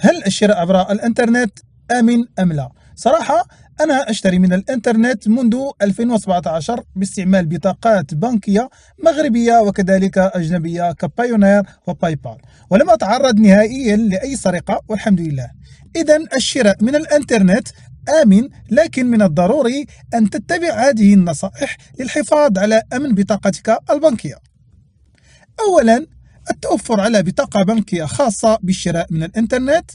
هل الشراء عبر الإنترنت آمن أم لا؟ صراحة أنا أشتري من الإنترنت منذ 2017 باستعمال بطاقات بنكية مغربية وكذلك أجنبية كبايونير وباي بال ولم أتعرض نهائيا لأي سرقة والحمد لله إذا الشراء من الإنترنت آمن لكن من الضروري أن تتبع هذه النصائح للحفاظ على أمن بطاقتك البنكية أولا التوفر على بطاقة بنكية خاصة بالشراء من الإنترنت.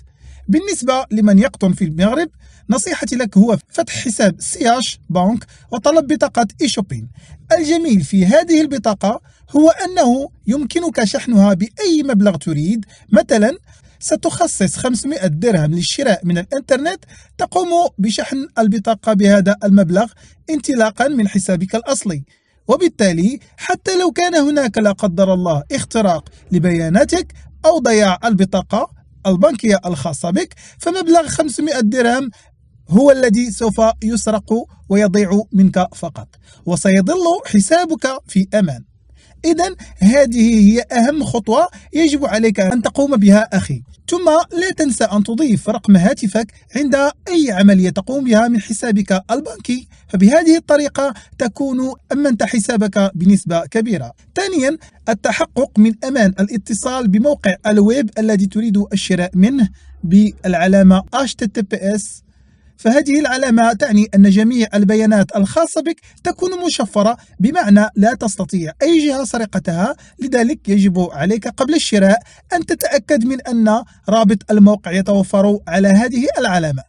بالنسبة لمن يقطن في المغرب نصيحتي لك هو فتح حساب سياش بنك وطلب بطاقة اي شوبين الجميل في هذه البطاقة هو أنه يمكنك شحنها بأي مبلغ تريد. مثلا ستخصص 500 درهم للشراء من الإنترنت تقوم بشحن البطاقة بهذا المبلغ انطلاقا من حسابك الأصلي. وبالتالي حتى لو كان هناك لا قدر الله اختراق لبياناتك أو ضياع البطاقة البنكية الخاصة بك فمبلغ 500 درهم هو الذي سوف يسرق ويضيع منك فقط. وسيظل حسابك في أمان. إذا هذه هي أهم خطوة يجب عليك أن تقوم بها أخي. ثم لا تنسى أن تضيف رقم هاتفك عند أي عملية تقوم بها من حسابك البنكي. فبهذه الطريقة تكون أمنت حسابك بنسبة كبيرة. ثانيا التحقق من أمان الاتصال بموقع الويب الذي تريد الشراء منه بالعلامة HTTPS فهذه العلامة تعني أن جميع البيانات الخاصة بك تكون مشفرة بمعنى لا تستطيع أي جهة سرقتها. لذلك يجب عليك قبل الشراء أن تتأكد من أن رابط الموقع يتوفر على هذه العلامة.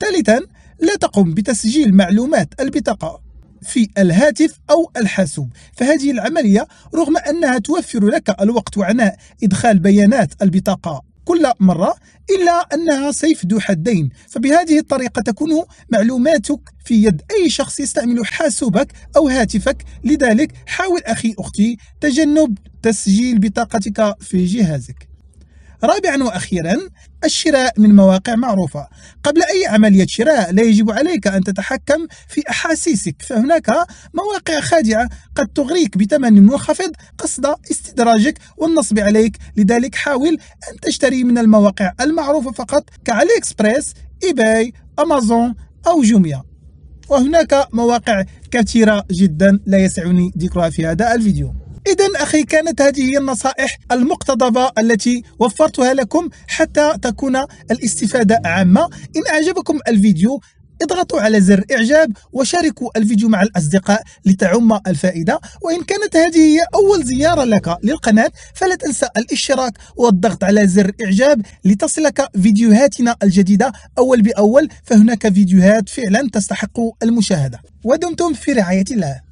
ثالثا لا تقم بتسجيل معلومات البطاقة في الهاتف أو الحاسوب. فهذه العملية رغم أنها توفر لك الوقت وعناء إدخال بيانات البطاقة كل مرة إلا أنها سيف ذو حدين. فبهذه الطريقة تكون معلوماتك في يد أي شخص يستعمل حاسوبك أو هاتفك. لذلك حاول أخي أختي تجنب تسجيل بطاقتك في جهازك. رابعا وأخيرا الشراء من مواقع معروفة. قبل أي عملية شراء لا يجب عليك أن تتحكم في أحاسيسك فهناك مواقع خادعة قد تغريك بثمن منخفض قصد استدراجك والنصب عليك. لذلك حاول أن تشتري من المواقع المعروفة فقط كعلي إكسبريس إيباي أمازون أو جوميا وهناك مواقع كثيرة جدا لا يسعني ذكرها في هذا الفيديو. إذا أخي كانت هذه هي النصائح المقتضبة التي وفرتها لكم حتى تكون الاستفادة عامة. إن أعجبكم الفيديو اضغطوا على زر إعجاب وشاركوا الفيديو مع الأصدقاء لتعم الفائدة. وإن كانت هذه هي أول زيارة لك للقناة فلا تنسى الاشتراك والضغط على زر إعجاب لتصلك فيديوهاتنا الجديدة أول بأول. فهناك فيديوهات فعلا تستحق المشاهدة. ودمتم في رعاية الله.